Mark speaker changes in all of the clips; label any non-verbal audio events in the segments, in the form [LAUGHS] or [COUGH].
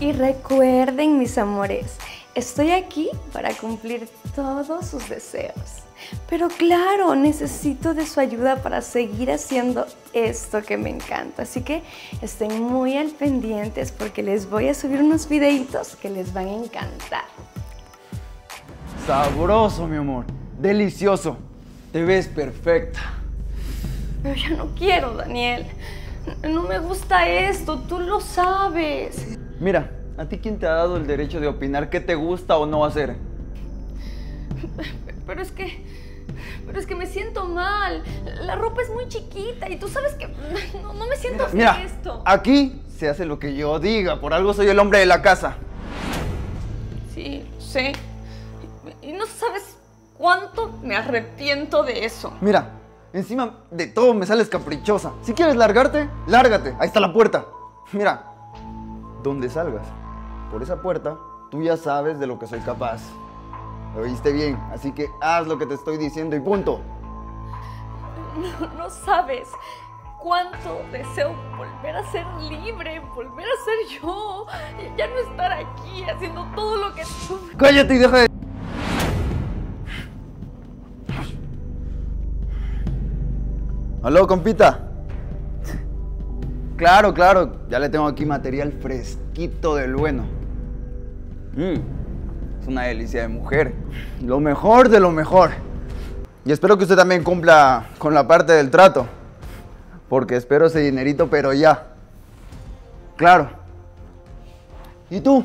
Speaker 1: Y recuerden, mis amores, estoy aquí para cumplir todos sus deseos. Pero claro, necesito de su ayuda para seguir haciendo esto que me encanta. Así que estén muy al pendientes porque les voy a subir unos videitos que les van a encantar.
Speaker 2: Sabroso, mi amor. Delicioso. Te ves perfecta.
Speaker 1: Pero ya no quiero, Daniel. No me gusta esto, tú lo sabes.
Speaker 2: Mira, ¿a ti quién te ha dado el derecho de opinar qué te gusta o no hacer? [LAUGHS]
Speaker 1: Pero es que... Pero es que me siento mal. La ropa es muy chiquita y tú sabes que [LAUGHS] no, me siento
Speaker 2: mira, mira, esto. Aquí se hace lo que yo diga. Por algo soy el hombre de la casa.
Speaker 1: Sí, sé. Y no sabes cuánto me arrepiento de eso.
Speaker 2: Mira, encima de todo me sales caprichosa. Si quieres largarte, lárgate. Ahí está la puerta. Mira, donde salgas, por esa puerta, tú ya sabes de lo que soy capaz. Lo oíste bien, así que haz lo que te estoy diciendo y punto.
Speaker 1: No, no sabes cuánto deseo volver a ser libre, volver a ser yo, ya no estar aquí haciendo todo lo que tú...
Speaker 2: Cállate y deja de... Aló, compita. Claro, claro, ya le tengo aquí material fresquito del bueno. Mm, es una delicia de mujer. Lo mejor de lo mejor. Y espero que usted también cumpla con la parte del trato. Porque espero ese dinerito, pero ya. Claro. ¿Y tú?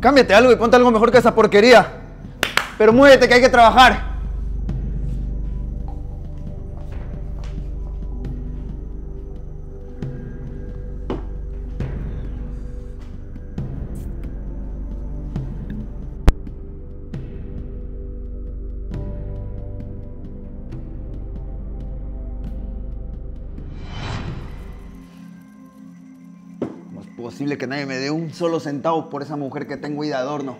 Speaker 2: Cámbiate algo y ponte algo mejor que esa porquería. Pero muévete que hay que trabajar. Posible que nadie me dé un solo centavo por esa mujer que tengo ahí de adorno.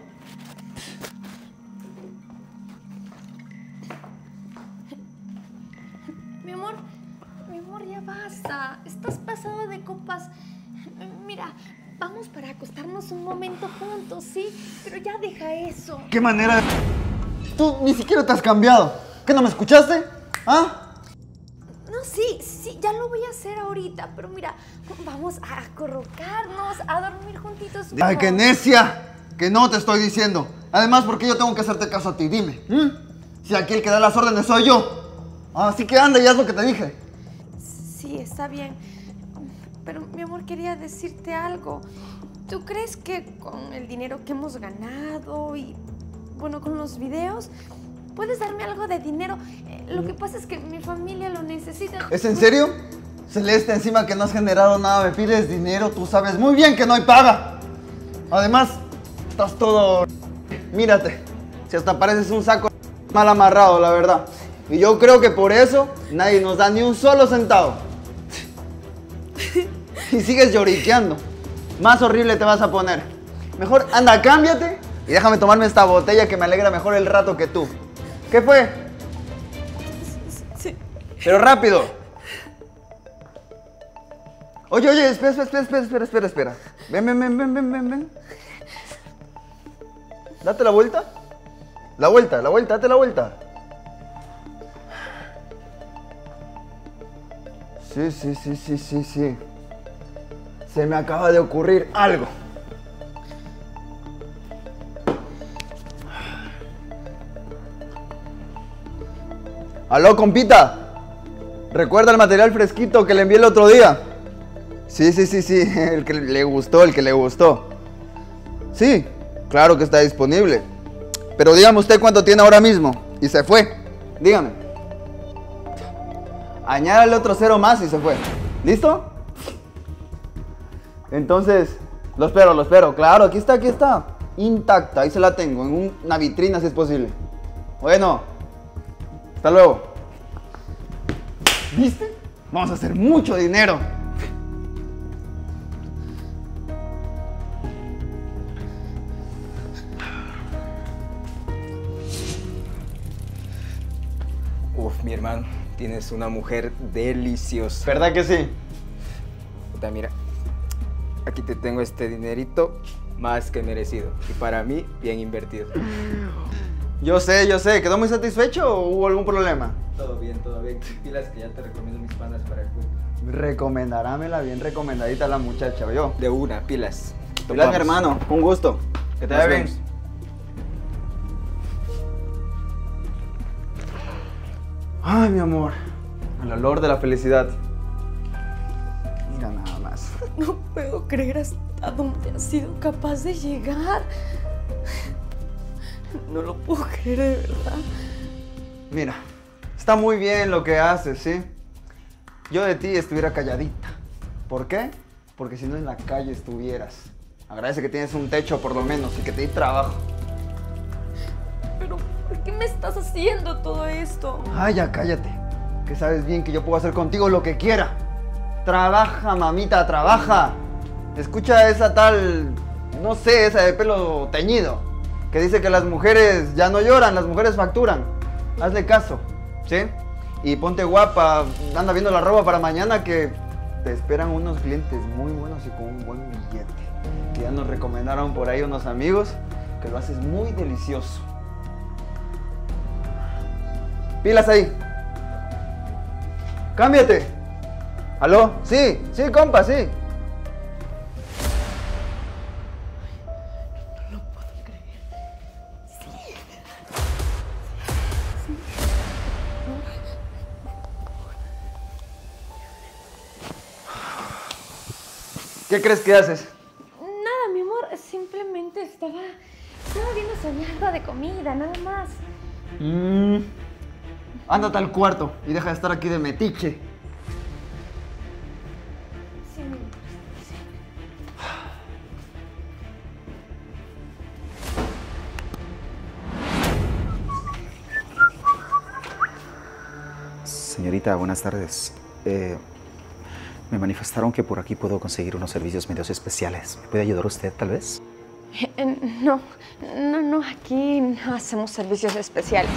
Speaker 1: Mi amor, mi amor, ya basta. Estás pasado de copas. Mira, vamos para acostarnos un momento juntos, ¿sí? Pero ya deja eso.
Speaker 2: ¿Qué manera? Tú ni siquiera te has cambiado. ¿Qué no me escuchaste? ¿Ah?
Speaker 1: Sí, sí, ya lo voy a hacer ahorita, pero mira, vamos a acurrucarnos, a dormir juntitos.
Speaker 2: ¡Ay, qué necia! Que no te estoy diciendo. Además, ¿por qué yo tengo que hacerte caso a ti? Dime. Si aquí el que da las órdenes soy yo. Así que anda y haz lo que te dije.
Speaker 1: Sí, está bien. Pero, mi amor, quería decirte algo. ¿Tú crees que con el dinero que hemos ganado y, bueno, con los videos, ¿Puedes darme algo de dinero? Eh, lo que pasa es que mi familia lo necesita.
Speaker 2: ¿Es en serio? Celeste, encima que no has generado nada, me pides dinero, tú sabes muy bien que no hay paga. Además, estás todo... Mírate, si hasta pareces un saco mal amarrado, la verdad. Y yo creo que por eso nadie nos da ni un solo centavo. Y sigues lloriqueando. Más horrible te vas a poner. Mejor anda, cámbiate y déjame tomarme esta botella que me alegra mejor el rato que tú. ¿Qué fue?
Speaker 1: Sí.
Speaker 2: Pero rápido. Oye, oye, espera, espera, espera, espera, espera, espera. Ven, ven, ven, ven, ven, ven, ven. Date la vuelta. La vuelta, la vuelta, date la vuelta. Sí, sí, sí, sí, sí, sí. Se me acaba de ocurrir algo. Aló, compita. ¿Recuerda el material fresquito que le envié el otro día? Sí, sí, sí, sí. [LAUGHS] El que le gustó, el que le gustó. Sí, claro que está disponible. Pero dígame usted cuánto tiene ahora mismo. Y se fue. Dígame. Añádale otro cero más y se fue. ¿Listo? Entonces, lo espero, lo espero. Claro, aquí está, aquí está. Intacta, ahí se la tengo. En una vitrina si es posible. Bueno. Hasta luego. ¿Viste? Vamos a hacer mucho dinero.
Speaker 3: Uf, mi hermano, tienes una mujer deliciosa.
Speaker 2: ¿Verdad que sí?
Speaker 3: Puta, mira, aquí te tengo este dinerito más que merecido. Y para mí, bien invertido.
Speaker 2: Yo sé, yo sé. ¿Quedó muy satisfecho o hubo algún problema?
Speaker 3: Todo bien, todo bien. Pilas que ya te recomiendo mis panas para el juego.
Speaker 2: Recomendarámela bien recomendadita la muchacha, yo.
Speaker 3: De una, pilas.
Speaker 2: Pilas, mi hermano. Un gusto. Que te vaya bien.
Speaker 3: vemos.
Speaker 2: Ay, mi amor. El olor de la felicidad. Mira nada más.
Speaker 1: No puedo creer hasta dónde has sido capaz de llegar. No lo puedo creer de verdad.
Speaker 2: Mira, está muy bien lo que haces, ¿sí? Yo de ti estuviera calladita. ¿Por qué? Porque si no en la calle estuvieras. Agradece que tienes un techo por lo menos y que te di trabajo.
Speaker 1: Pero, ¿por qué me estás haciendo todo esto?
Speaker 2: Ay, ya cállate. Que sabes bien que yo puedo hacer contigo lo que quiera. Trabaja, mamita, trabaja. Escucha esa tal, no sé, esa de pelo teñido, que dice que las mujeres ya no lloran, las mujeres facturan. Hazle caso, ¿sí? Y ponte guapa, anda viendo la ropa para mañana que te esperan unos clientes muy buenos y con un buen billete. Que ya nos recomendaron por ahí unos amigos que lo haces muy delicioso. Pilas ahí. Cámbiate. ¿Aló? Sí, sí, compa, sí. ¿Qué crees que haces?
Speaker 1: Nada, mi amor, simplemente estaba, estaba viendo soñando de comida, nada más.
Speaker 2: Mm. Ándate al cuarto y deja de estar aquí de metiche.
Speaker 1: Sí, mi amor.
Speaker 4: Señorita, buenas tardes. Eh, me manifestaron que por aquí puedo conseguir unos servicios medios especiales. ¿Me puede ayudar usted, tal vez?
Speaker 1: Eh, No, no, no, aquí no hacemos servicios especiales.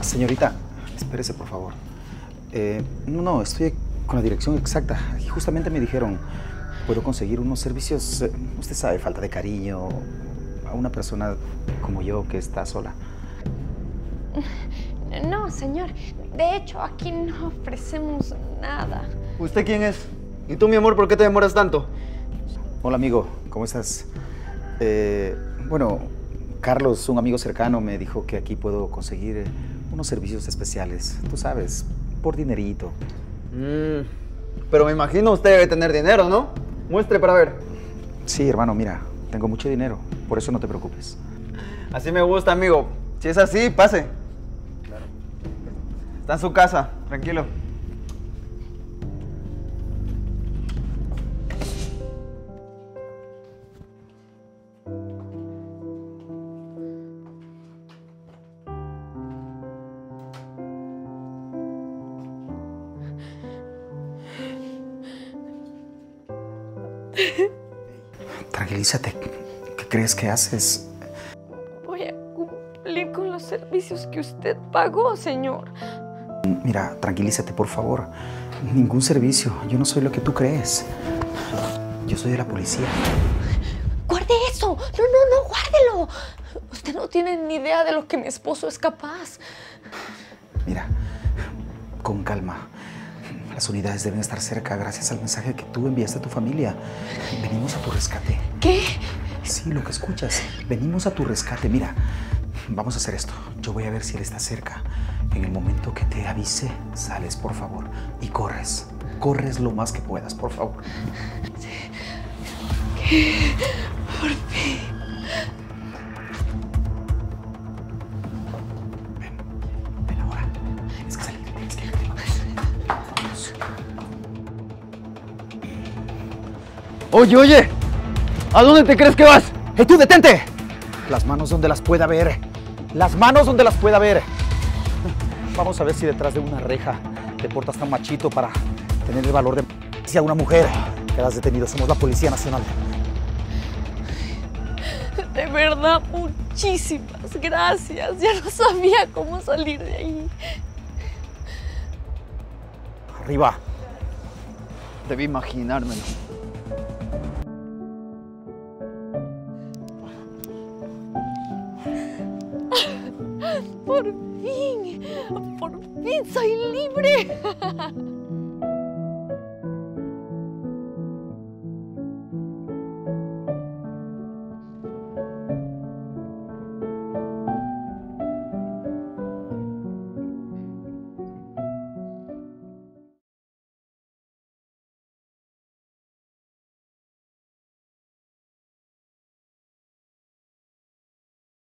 Speaker 4: Señorita, espérese, por favor. Eh, no, no, estoy con la dirección exacta. Y justamente me dijeron, puedo conseguir unos servicios, eh, usted sabe, falta de cariño a una persona como yo que está sola.
Speaker 1: No, señor. De hecho, aquí no ofrecemos nada.
Speaker 2: ¿Usted quién es? ¿Y tú, mi amor, por qué te demoras tanto?
Speaker 4: Hola, amigo, ¿cómo estás? Eh, bueno, Carlos, un amigo cercano, me dijo que aquí puedo conseguir eh, unos servicios especiales. Tú sabes, por dinerito.
Speaker 2: Mm, pero me imagino usted debe tener dinero, ¿no? Muestre para ver.
Speaker 4: Sí, hermano, mira, tengo mucho dinero, por eso no te preocupes.
Speaker 2: Así me gusta, amigo. Si es así, pase. Está en su casa, tranquilo.
Speaker 4: Tranquilízate. ¿Qué crees que haces?
Speaker 1: Voy a cumplir con los servicios que usted pagó, señor.
Speaker 4: Mira, tranquilízate, por favor. Ningún servicio. Yo no soy lo que tú crees. Yo soy de la policía.
Speaker 1: ¡Guarde eso! No, no, no, guárdelo. Usted no tiene ni idea de lo que mi esposo es capaz.
Speaker 4: Mira, con calma. Las unidades deben estar cerca gracias al mensaje que tú enviaste a tu familia. Venimos a tu rescate.
Speaker 1: ¿Qué?
Speaker 4: Sí, lo que escuchas. Venimos a tu rescate. Mira, vamos a hacer esto. Yo voy a ver si él está cerca. En el momento que te avise, sales, por favor, y corres. Corres lo más que puedas, por favor. Ven,
Speaker 2: Oye, oye. ¿A dónde te crees que vas?
Speaker 4: ¡Hey, tú, detente! Las manos donde las pueda ver. Las manos donde las pueda ver. Vamos a ver si detrás de una reja te portas tan machito para tener el valor de si a una mujer. Quedas detenido. Somos la Policía Nacional.
Speaker 1: De verdad, muchísimas gracias. Ya no sabía cómo salir de ahí.
Speaker 4: Arriba.
Speaker 2: Debí imaginármelo.
Speaker 1: Por fin, por fin soy libre.